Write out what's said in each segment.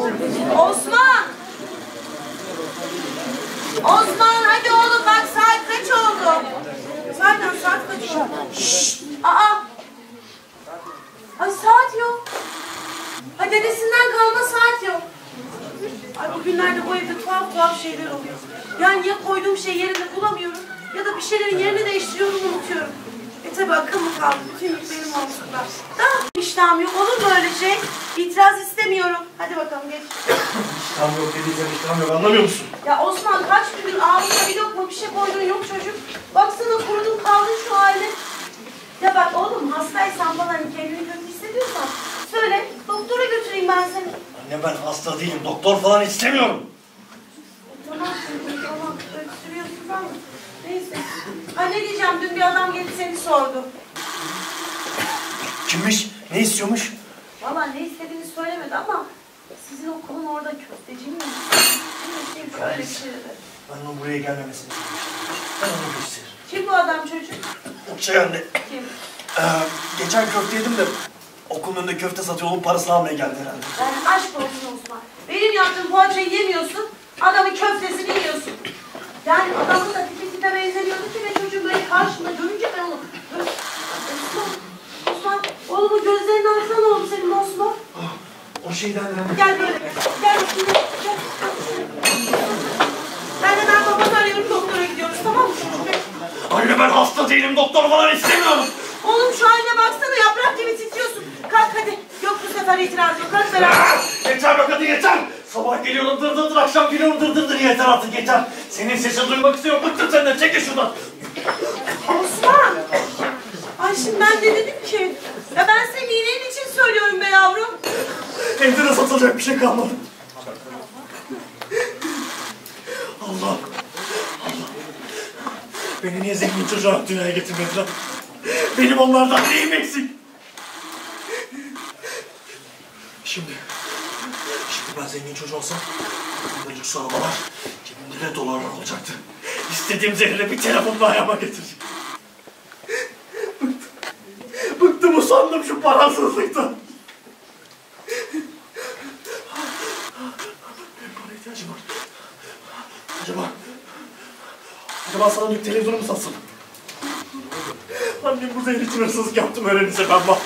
Osman! Osman hadi oğlum bak saat kaç oldu? Zaten saat kaç oldu? Şşş! Aa! Ay saat yok. Ha dedesinden kalma saat yok. Ay bugünlerde bu evde tuhaf tuhaf şeyler oluyor. Yani ya koyduğum şey yerinde bulamıyorum ya da bir şeylerin yerini değiştiriyorum unutuyorum. E tabi akıl mı kaldı? Bütün yüklerim omzumda. Da iştahım yok. Olur mu öyle şey? İtiraz istemiyorum. Hadi bakalım geç. İştahım yok dediysem iştahım yok anlamıyor musun? Ya Osman kaç gündür ağzına bir lokma bir şey koydun yok çocuk. Baksana kurudun kaldın şu haline. Ya bak oğlum hastaysan falan kendini kötü hissediyorsan söyle doktora götüreyim ben seni. Anne ben hasta değilim. Doktor falan istemiyorum. Tamam. Ha ne diyeceğim dün bir adam gelip seni sordu. Kimmiş? Ne istiyormuş? Valla ne istediğini söylemedi ama sizin okulun orada köfteci mi? Bir şöyle bir şey dedi. Ben onun buraya gelmemesini istiyorum. Ben onu gösteririm. Kim bu adam çocuk? Şey anne. Kim? Ee, geçen köfte yedim de okulun önünde köfte satıyor. Onun parasını almaya geldi herhalde. Yani aşk olsun Osman. Benim yaptığım poğaçayı yemiyorsun, adamın köftesini yiyorsun. Yani adamın da tipi tipe benzemiyordu ki ve çocuğun böyle karşımda görünce ben onu... Osman, Osman, oğlumun gözlerini alsana oğlum senin Osman. O şeyden de... Gel böyle, gel bakayım, gel. Ben hemen babanı arıyorum, doktora gidiyoruz tamam mı çocuk? Anne ben hasta değilim. Doktor falan istemiyorum. Oğlum şu haline baksana, yaprak gibi titriyorsun. Kalk hadi, yok bu sefer itiraz yok, hadi beraber. yeter be kadın yeter. Sabah geliyorum dır dır dır, akşam geliyorum dır dır dır. Yeter artık yeter. Senin sesini duymak istiyorum. Bıktım senden. Çekil şuradan. Osman! Ay şimdi ben de dedim ki, ya ben senin iyiliğin için söylüyorum be yavrum. Evde de satılacak bir şey kalmadı. Allah. Allah. Beni niye zengin çocuğa dünyaya getirmediler? Benim onlardan neyim eksik? Şimdi, şimdi ben zengin çocuğu olsam, bunda lüks arabalar, cebimde de dolarlar olacaktı. İstediğim zehirle bir telefonla ayağıma getireceğim. Bıktım. Bıktım usandım şu parasızlıktan. Para ihtiyacım var. Acaba... Acaba sana bir televizyonu mu satsam? Annem bu zehir için hırsızlık yaptım öğrenirse ben bak.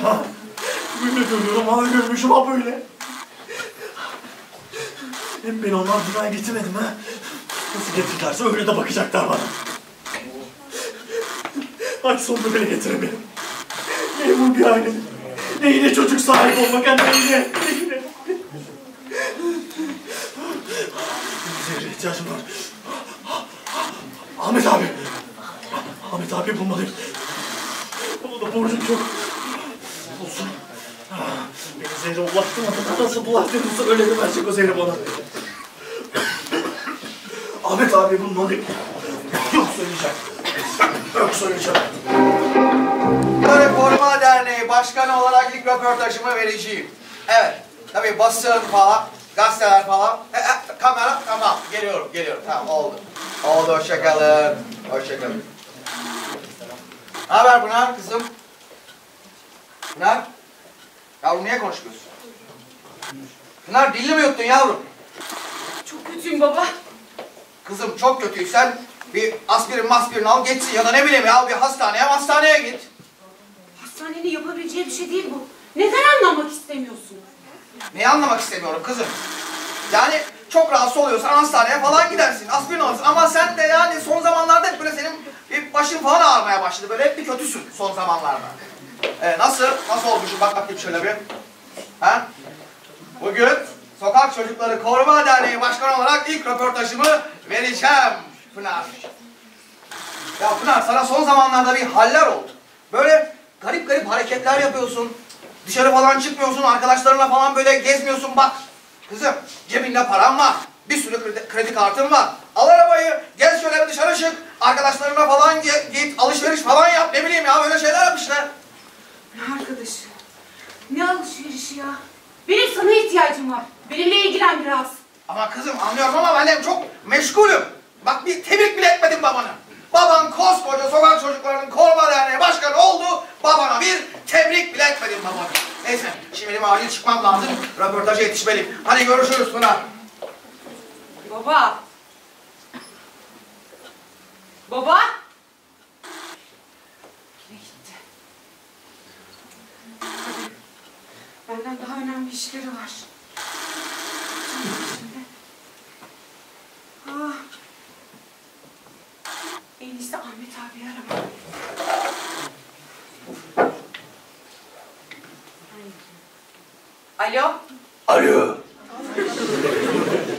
Ederken ha. Böyle görüyorum ha görmüşüm ha böyle. Hem beni onlar dünyaya getirmedim ha. Nasıl getirdilerse öyle de bakacaklar bana. Ay sonunu bile getiremedim. Memur bir ailenin. Neyine çocuk sahibi olmak ha neyine? Neyine? Zehre ihtiyacım var. Ahmet abi. Ahmet abi bulmalıyım. Onun da borcum çok. Beni zehre ulaştırmadı. Nasıl bulaştırırsa öyle de verecek o zehri bana. Ahmet abi bulmalıyım. Yok söyleyeceğim. Yok söyleyeceğim. Reforma Derneği Başkanı olarak ilk röportajımı vereceğim. Evet, tabii basın falan, gazeteler falan. E, e, kamera, tamam. Geliyorum, geliyorum. Tamam, oldu. Oldu, hoşçakalın. Hoşçakalın. Ne haber Pınar kızım? Pınar? Yavrum niye konuşmuyorsun? Pınar dilini mi yuttun yavrum? Çok kötüyüm baba. Kızım çok kötüysen bir aspirin maspirin al geçsin ya da ne bileyim ya bir hastaneye hastaneye git. Hastanenin yapabileceği bir şey değil bu. Neden anlamak istemiyorsun? Neyi anlamak istemiyorum kızım? Yani çok rahatsız oluyorsan hastaneye falan gidersin, aspirin alırsın. Ama sen de yani son zamanlarda hep böyle senin bir başın falan ağrımaya başladı. Böyle hep bir kötüsün son zamanlarda. Ee, nasıl? Nasıl olmuşum? Bak bakayım şöyle bir. Ha? Bugün Sokak Çocukları Koruma Derneği Başkanı olarak ilk röportajımı vereceğim Pınar. Ya Pınar sana son zamanlarda bir haller oldu. Böyle garip garip hareketler yapıyorsun. Dışarı falan çıkmıyorsun, arkadaşlarınla falan böyle gezmiyorsun. Bak kızım cebinde param var. Bir sürü kredi, kredi kartın var. Al arabayı, gez şöyle bir dışarı çık. Arkadaşlarına falan git, alışveriş falan yap. Ne bileyim ya böyle şeyler yap işte. Ne arkadaşı? Ne alışverişi ya? Benim sana ihtiyacım var. Benimle ilgilen biraz. Ama kızım anlıyorum ama ben de çok meşgulüm. Bak bir tebrik bile etmedin babana. Baban koskoca sokak çocuklarının koruma derneği başkanı oldu. Babana bir tebrik bile etmedin baba. Neyse şimdi benim acil çıkmam lazım. Röportaja yetişmeliyim. Hadi görüşürüz Pınar. Baba. Baba. Benden daha önemli işleri var. Ah. En iyisi Ahmet abi arama. Alo. Alo,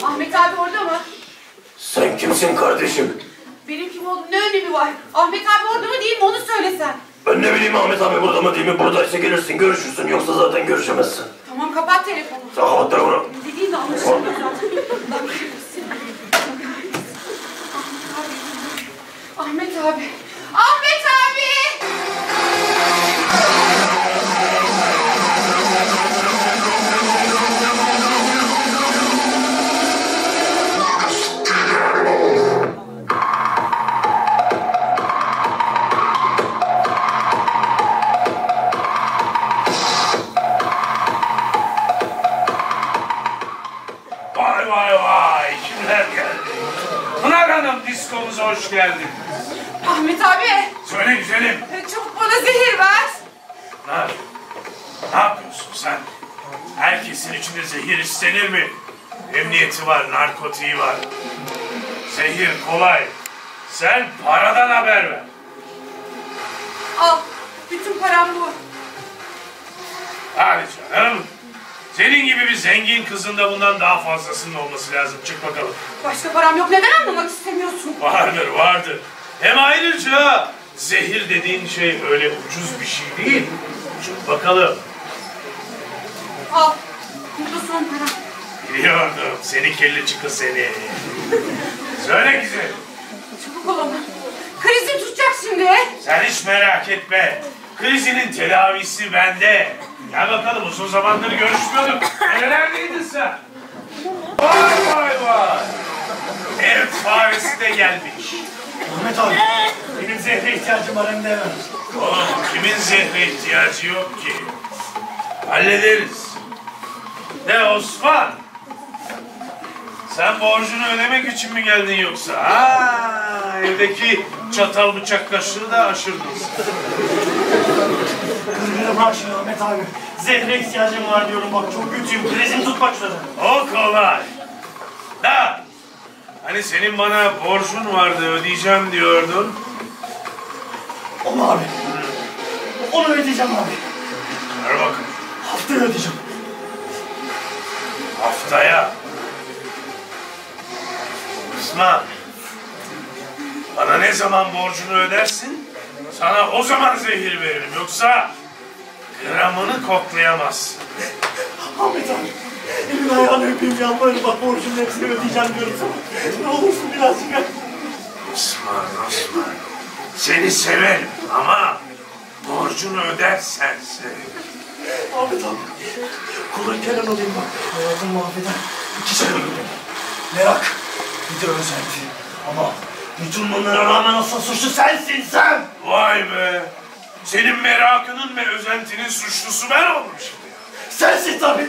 Ahmet abi orada mı? sen kimsin kardeşim? Benim kim olduğum ne önemi var? Ahmet abi orada mı değil mi onu söylesen. Ben ne bileyim Ahmet abi burada mı değil mi? Buradaysa gelirsin görüşürsün yoksa zaten görüşemezsin. Tamam kapat telefonu. Sen kapat telefonu. Dediğin de anlaşılmıyor zaten. Ahmet abi. Ahmet abi. Ahmet abi! İstenir mi? Emniyeti var, narkotiği var. Zehir kolay. Sen paradan haber ver. Al. Bütün param bu. Hadi canım. Senin gibi bir zengin kızın da bundan daha fazlasının olması lazım. Çık bakalım. Başka param yok. Neden anlamak istemiyorsun? Vardır vardır. Hem ayrıca zehir dediğin şey öyle ucuz bir şey değil. Çık bakalım. Al. Son param. Biliyordum seni kelli çıkı seni. Söyle güzel. Çabuk ol ama. Krizim tutacak şimdi. Sen hiç merak etme. Krizinin tedavisi bende. Gel bakalım uzun zamandır görüşmüyorduk. Nerelerdeydin sen? Vay vay vay. Ev faresi de gelmiş. Ahmet abi. Benim zehre ihtiyacım var hem de hemen. Oğlum kimin zehre ihtiyacı yok ki? Hallederiz. De Osman. Sen borcunu ödemek için mi geldin yoksa? Ha, evdeki çatal bıçak kaşığı da aşırdın. Kızgınım şimdi Ahmet abi. Zehre ihtiyacım var diyorum bak çok kötüyüm. Krizim tutmak üzere. O kolay. Da. Hani senin bana borcun vardı ödeyeceğim diyordun. Onu abi. Onu ödeyeceğim abi. Ver bakın. Haftaya ödeyeceğim. Haftaya. Osman. Bana ne zaman borcunu ödersin? Sana o zaman zehir veririm. Yoksa gramını koklayamazsın. Ahmet abi. Elini ayağını öpeyim yalvarırım bak borcumun hepsini ödeyeceğim diyorum sana. Ne olursun birazcık ya. Osman, Osman. Seni severim ama borcunu ödersen severim. Ahmet abi. Kulun kelam olayım bak. Hayatımı mahveden iki şey öldürdüm. Merak. Bir de özenti. Ama bütün bunlara rağmen asıl suçlu sensin sen. Vay be. Senin merakının ve özentinin suçlusu ben olmuşum. Sensin tabii.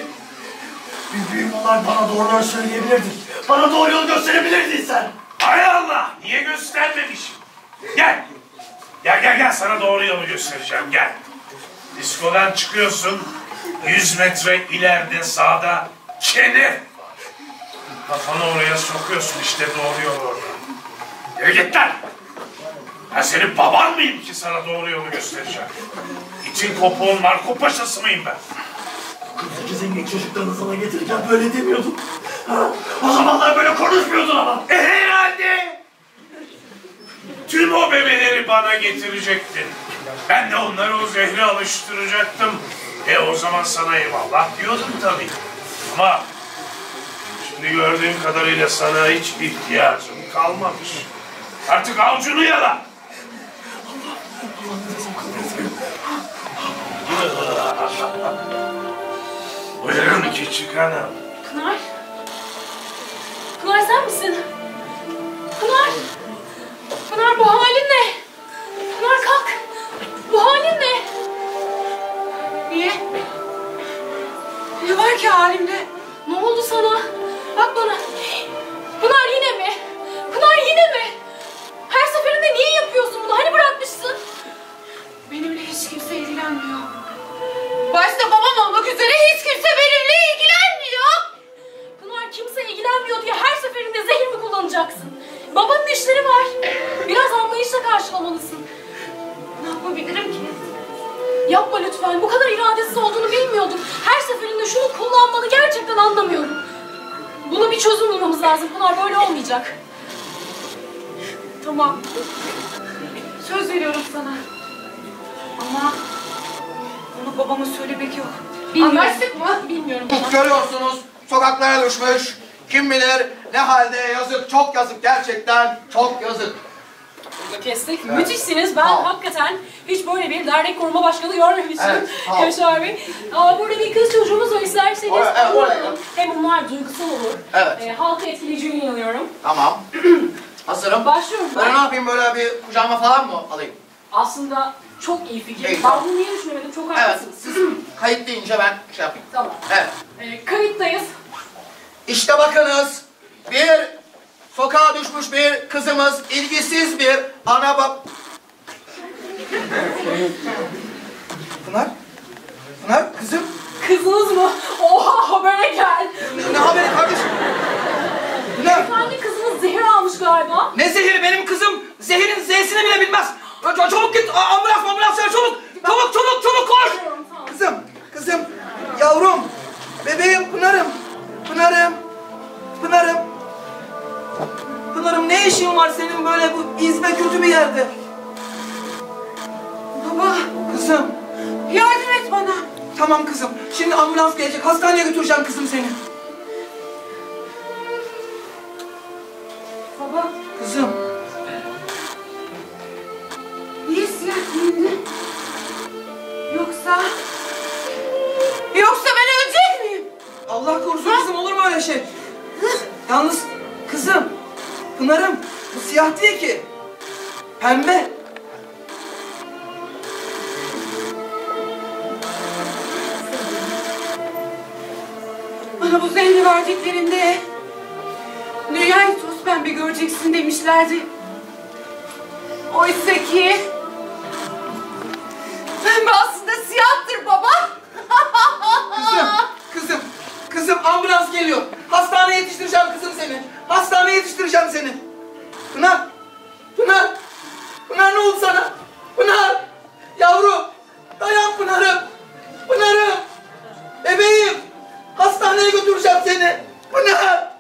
Bir büyük olan bana doğruları söyleyebilirdin. Bana doğru yolu gösterebilirdin sen. Hay Allah! Niye göstermemişim? Gel! Gel gel gel sana doğru yolu göstereceğim gel. Diskodan çıkıyorsun. 100 metre ileride sağda kenef var. Kafanı oraya sokuyorsun işte doğru yol orada. Yürü git lan! Ben senin baban mıyım ki sana doğru yolu göstereceğim? İçin kopuğun Marco Paşası mıyım ben? Kızdaki zengin çocuklarını sana getirirken böyle demiyordun. Ha? O zamanlar böyle konuşmuyordun ama. E herhalde. Tüm o bebeleri bana getirecektin. Ben de onları o zehre alıştıracaktım. E o zaman sana eyvallah diyordum tabii. Ama şimdi gördüğüm kadarıyla sana hiç ihtiyacım kalmamış. Artık avucunu yala. Buyurun küçük hanım. Pınar. Pınar sen misin? Babanın işleri var. Biraz anlayışla karşılamalısın. Ne yapabilirim ki? Yapma lütfen. Bu kadar iradesiz olduğunu bilmiyordum. Her seferinde şunu kullanmanı gerçekten anlamıyorum. Buna bir çözüm bulmamız lazım. Pınar böyle olmayacak. Tamam. Söz veriyorum sana. Ama bunu babama söylemek yok. Bilmiyorum. Anlaştık mı? Bilmiyorum. Görüyorsunuz sokaklara düşmüş. Kim bilir ne halde yazık çok yazık gerçekten çok yazık. Kestik. Müthişsiniz. Ben ol. hakikaten hiç böyle bir dernek koruma başkanı görmemiştim. Evet. Yaşar Bey. Aa, burada bir kız çocuğumuz var isterseniz. Oraya- evet, oraya. Hem onlar duygusal olur. Evet. Ee, halka etkileyeceğine inanıyorum. Tamam. Hazırım. Başlıyorum Ben ben. ne yapayım böyle bir kucağıma falan mı alayım? Aslında çok iyi fikir. İyi, ben bunu niye düşünemedim? Çok Evet. haklısınız. Siz kayıt deyince ben şey yapayım. Tamam. Evet. Ee, kayıttayız. İşte bakınız bir sokağa düşmüş bir kızımız ilgisiz bir ana bab... Pınar? Pınar kızım? Kızınız mı? Oha habere gel. Ne haberi kardeşim? Pınar? Efendi kızınız zehir almış galiba. Ne zehiri benim kızım zehirin z'sini bile bilmez. Ç- Çabuk git ambulans ambulans çağır çabuk. Çabuk çabuk çabuk koş. Kızım, kızım, yavrum, bebeğim Pınar'ım, Pınar'ım, Pınar'ım. Pınar'ım ne işin var senin böyle bu izbe kötü bir yerde? Baba Kızım, yardım et bana. tamam kızım. Şimdi ambulans gelecek, hastaneye götüreceğim kızım seni. Siyah değil ki. Pembe. Bana bu zehri verdiklerinde dünyayı toz pembe göreceksin demişlerdi. Oysa ki pembe aslında siyahtır baba. Kızım, kızım, kızım ambulans geliyor. Hastaneye yetiştireceğim kızım seni. Hastaneye yetiştireceğim seni. Pınar, Pınar, Pınar ne oldu sana? Pınar, yavrum, dayan Pınar'ım, Pınar'ım, bebeğim. Hastaneye götüreceğim seni. Pınar,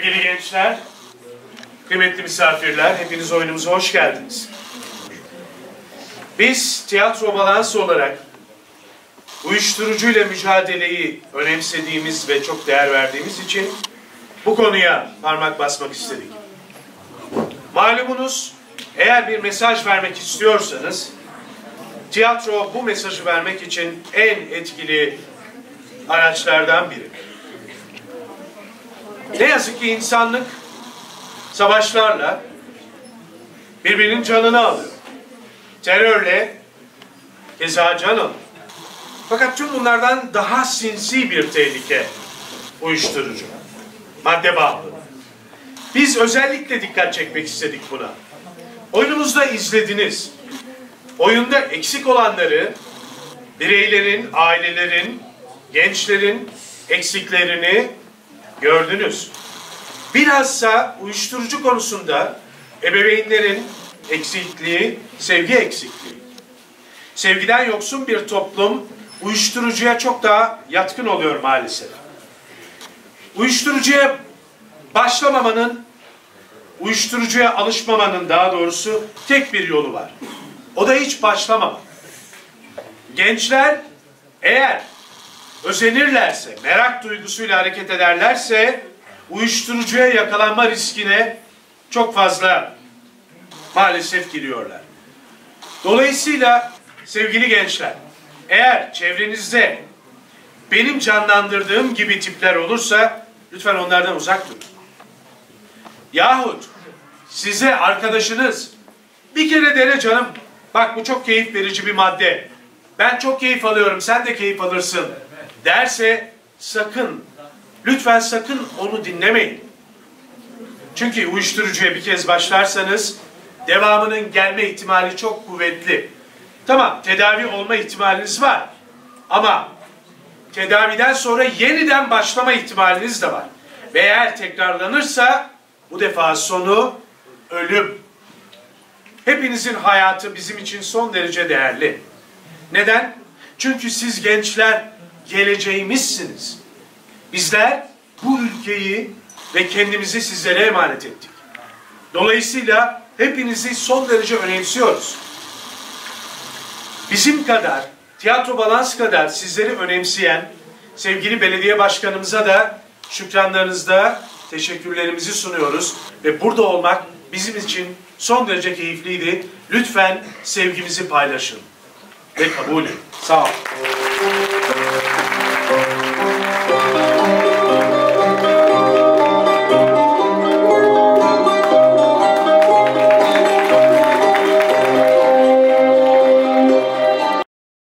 Sevgili gençler, kıymetli misafirler, hepiniz oyunumuza hoş geldiniz. Biz tiyatro balansı olarak uyuşturucuyla mücadeleyi önemsediğimiz ve çok değer verdiğimiz için bu konuya parmak basmak istedik. Malumunuz, eğer bir mesaj vermek istiyorsanız, tiyatro bu mesajı vermek için en etkili araçlardan biri. Ne yazık ki insanlık savaşlarla birbirinin canını alıyor. Terörle keza can. Fakat tüm bunlardan daha sinsi bir tehlike uyuşturucu. Madde bağımlılığı. Biz özellikle dikkat çekmek istedik buna. Oyunumuzda izlediniz. Oyunda eksik olanları bireylerin, ailelerin, gençlerin eksiklerini gördünüz. Bilhassa uyuşturucu konusunda ebeveynlerin eksikliği, sevgi eksikliği. Sevgiden yoksun bir toplum uyuşturucuya çok daha yatkın oluyor maalesef. Uyuşturucuya başlamamanın, uyuşturucuya alışmamanın daha doğrusu tek bir yolu var. O da hiç başlamamak. Gençler eğer özenirlerse, merak duygusuyla hareket ederlerse uyuşturucuya yakalanma riskine çok fazla maalesef giriyorlar. Dolayısıyla sevgili gençler, eğer çevrenizde benim canlandırdığım gibi tipler olursa lütfen onlardan uzak durun. Yahut size arkadaşınız bir kere dene canım. Bak bu çok keyif verici bir madde. Ben çok keyif alıyorum sen de keyif alırsın derse sakın lütfen sakın onu dinlemeyin. Çünkü uyuşturucuya bir kez başlarsanız devamının gelme ihtimali çok kuvvetli. Tamam tedavi olma ihtimaliniz var. Ama tedaviden sonra yeniden başlama ihtimaliniz de var. Ve eğer tekrarlanırsa bu defa sonu ölüm. Hepinizin hayatı bizim için son derece değerli. Neden? Çünkü siz gençler geleceğimizsiniz. Bizler bu ülkeyi ve kendimizi sizlere emanet ettik. Dolayısıyla hepinizi son derece önemsiyoruz. Bizim kadar, tiyatro balans kadar sizleri önemseyen sevgili belediye başkanımıza da şükranlarınızda teşekkürlerimizi sunuyoruz. Ve burada olmak bizim için son derece keyifliydi. Lütfen sevgimizi paylaşın ve kabul edin. Sağ olun.